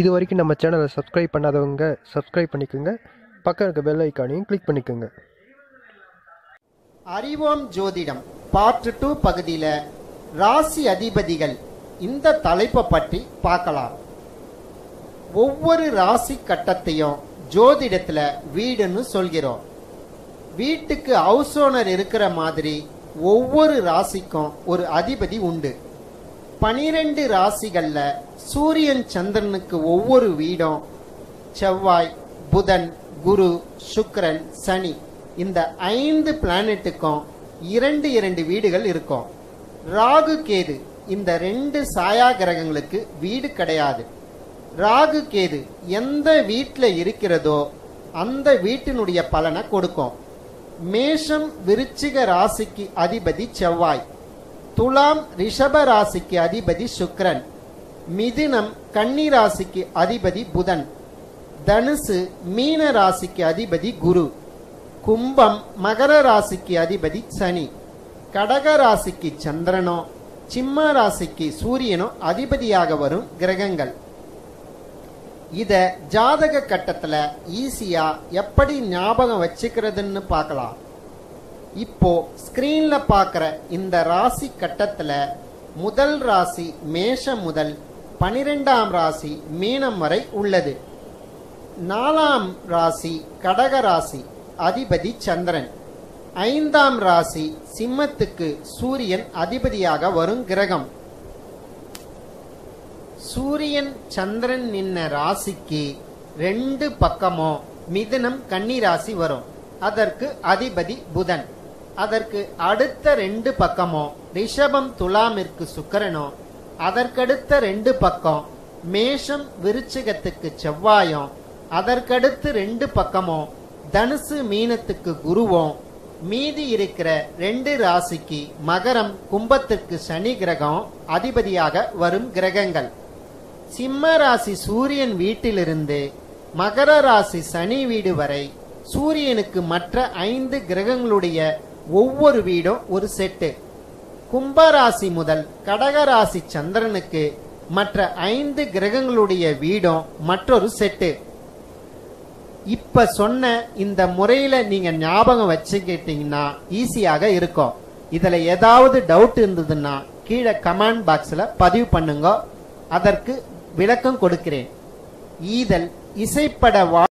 இது வரைக்கும் நம்ம சேனலை சப்ஸ்கிரைப் பண்ணாதவங்க சப்ஸ்கிரைப் பண்ணிக்கோங்க. பக்கம் இருக்க பெல் ஐக்கானையும் கிளிக் பண்ணிக்கோங்க. அறிவோம் ஜோதிடம் பார்ட் டூ பகுதியில் ராசி அதிபதிகள் இந்த தலைப்பை பற்றி பார்க்கலாம். ஒவ்வொரு ராசி கட்டத்தையும் ஜோதிடத்தில் வீடுன்னு சொல்கிறோம். வீட்டுக்கு ஹவுஸ் ஓனர் இருக்கிற மாதிரி ஒவ்வொரு ராசிக்கும் ஒரு அதிபதி உண்டு. பனிரெண்டு ராசிகள்ல சூரியன் சந்திரனுக்கு ஒவ்வொரு வீடும் செவ்வாய் புதன் குரு சுக்கரன் சனி. இந்த ஐந்து பிளானெட்டுக்கும் இரண்டு இரண்டு வீடுகள் இருக்கும். ராகு கேது இந்த ரெண்டு சாயா கிரகங்களுக்கு வீடு கிடையாது. ராகு கேது எந்த வீட்டில் இருக்கிறதோ அந்த வீட்டினுடைய பலனை கொடுக்கும். மேஷம் விருச்சிக ராசிக்கு அதிபதி செவ்வாய். துலாம் ரிஷப ராசிக்கு அதிபதி சுக்ரன். மிதுனம் கன்னி ராசிக்கு அதிபதி புதன். தனுசு மீன ராசிக்கு அதிபதி குரு. கும்பம் மகர ராசிக்கு அதிபதி சனி. கடக ராசிக்கு சந்திரனோ சிம்ம ராசிக்கு சூரியனோ அதிபதியாக வரும் கிரகங்கள். இத ஜாதக கட்டத்துல ஈஸியா எப்படி ஞாபகம் வச்சுக்கிறதுன்னு பார்க்கலாம். இப்போ ஸ்கிரீன்ல பார்க்குற இந்த ராசி கட்டத்துல முதல் ராசி மேஷம் முதல் பனிரெண்டாம் ராசி மீனம் வரை உள்ளது. நாலாம் ராசி கடக ராசி அதிபதி சந்திரன். ஐந்தாம் ராசி சிம்மத்துக்கு சூரியன் அதிபதியாக வரும் கிரகம். சூரியன் சந்திரன் நின்ன ராசிக்கு ரெண்டு பக்கமும் மிதுனம் கன்னி ராசி வரும். அதற்கு அதிபதி புதன். அதற்கு அடுத்த ரெண்டு பக்கமும் ரிஷபம் துலாமிற்கு சுக்கரனோ அதற்கடுத்த ரெண்டு பக்கம் மேஷம் விருச்சிகத்துக்கு செவ்வாயும் அதற்கடுத்து ரெண்டு பக்கமும் தனுசு மீனத்துக்கு குருவும் மீதி இருக்கிற ரெண்டு ராசிக்கு மகரம் கும்பத்திற்கு சனி கிரகம் அதிபதியாக வரும் கிரகங்கள். சிம்ம ராசி சூரியன் வீட்டிலிருந்து மகர ராசி சனி வீடு வரை சூரியனுக்கு மற்ற ஐந்து கிரகங்களுடைய ஒவ்வொரு வீடும் ஒரு செட்டு. கும்பராசி முதல் கடகராசி சந்திரனுக்கு மற்ற ஐந்து கிரகங்களுடைய வீடும் மற்றொரு செட்டு. இப்ப சொன்ன இந்த முறையில நீங்க ஞாபகம் வச்சுக்கிட்டீங்கன்னா ஈஸியாக இருக்கும். இதுல ஏதாவது டவுட் இருந்ததுன்னா கீழே கமெண்ட் பாக்ஸ்ல பதிவு பண்ணுங்க. அதற்கு விளக்கம் கொடுக்கிறேன். ஈதல் இசைப்பட வா